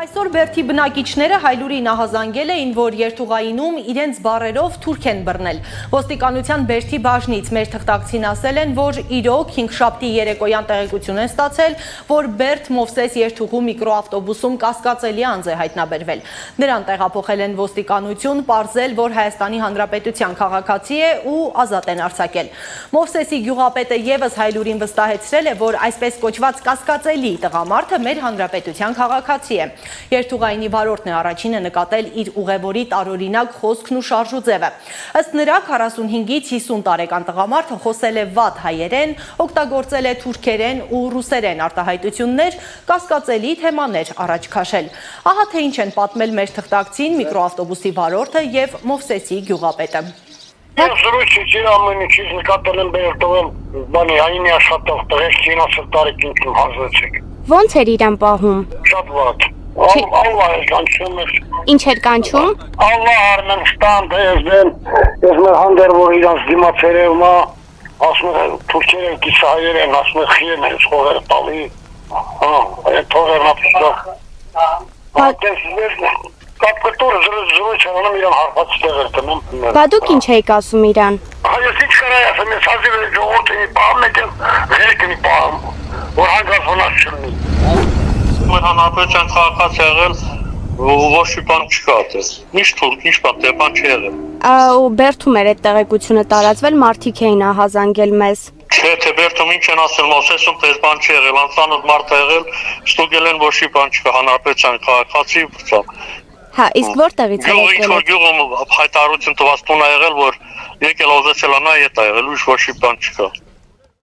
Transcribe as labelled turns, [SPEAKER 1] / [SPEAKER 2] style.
[SPEAKER 1] Այսօր Բերթի բնակիչները հայլուրի նահազանգել էին, որ երթուղայինում իրենց բարերով թուրք են բռնել։ Ոստիկանության Բերթի բաժնից մեր թղթակցին ասել են, որ իրոք 5 շաբթի երեկոյան տեղեկություն են ստացել, որ Բերթ Մովսես երթուղու միկրոավտոբուսում կասկածելի անձ է հայտնաբերվել։ Նրան տեղափոխել են ոստիկանություն, ողջել, որ Հայաստանի Հանրապետության քաղաքացի է ու ազատ են արձակել։ Մովսեսի գյուղապետը եւս հայլուրին վստահեցրել է, որ այսպես կոչված կասկածելի տղամարդը մեր հանրապետության քաղաքացի է։ Երթուղայինի վարորդն է առաջինը նկատել իր ուղևորի տարօրինակ խոսքն ու շարժուձևը։ Ըստ նրա 45-ից 50 տարեկան տղամարդը խոսել է վատ հայերեն, օգտագործել է թուրքերեն ու ռուսերեն արտահայտություններ, կասկածելի թեմաներ առաջ քաշել։ Ահա թե ինչ են պատմել մեր թղթակցին միկրոավտոբուսի վարորդը եւ Մովսեսի գյուղապետը։
[SPEAKER 2] Ես զրույցի ջիր ամեն ինչից նկատել եմ բերտովել բանի այնի աշխատող տղեկ կինասը տարիքին քիմ հազվեցեք։
[SPEAKER 3] Ոնց էր իրան պահում։
[SPEAKER 2] Շատ վատ։ Allah է կանչում ես։
[SPEAKER 3] Ինչ էր կանչում։
[SPEAKER 2] Allah Արմենստան դեզեն, ես մեր հանդեր որ իրանց դիմացերև մա, ասում է թուրքեր են կիսահայեր են, ասում է խիեն են սխողեր տալի։ Հա, այդ թողերն ապստող։ Հատես ես կապկտոր զրույց անում իրան հարբած տեղեր տնում։
[SPEAKER 3] Բա դուք ինչ էիք ասում իրան։
[SPEAKER 2] Հայոց ինչ կարա ասեմ, ես հազիվ է ժողովրդի պահում եկեմ, ղերկնի պահում, որ հանգած վնաս չլնի
[SPEAKER 4] մեր հանրապետության քաղաքաց եղել ոչ մի բան չկա այդպես։ Միշտ թուրք, ինչ բան, դե բան չի եղել։
[SPEAKER 3] Ու Բերթում էր այդ տեղեկությունը տարածվել, մարդիկ էին ահազանգել մեզ։
[SPEAKER 4] Չէ, թե Բերթում ինչ են ասել, Մոսեսում պես բան չի եղել, անցանոթ մարդ է եղել, ստուգել են ոչ մի բան չկա, հանրապետության քաղաքացի բրծա։
[SPEAKER 3] Հա, իսկ որտեղից է
[SPEAKER 4] եկել։ Գյուղ ինչ որ գյուղում հայտարարություն տված տուն ա եղել, որ եկել օզեցել անա, ետ ա եղել, ոչ մի բան չկա։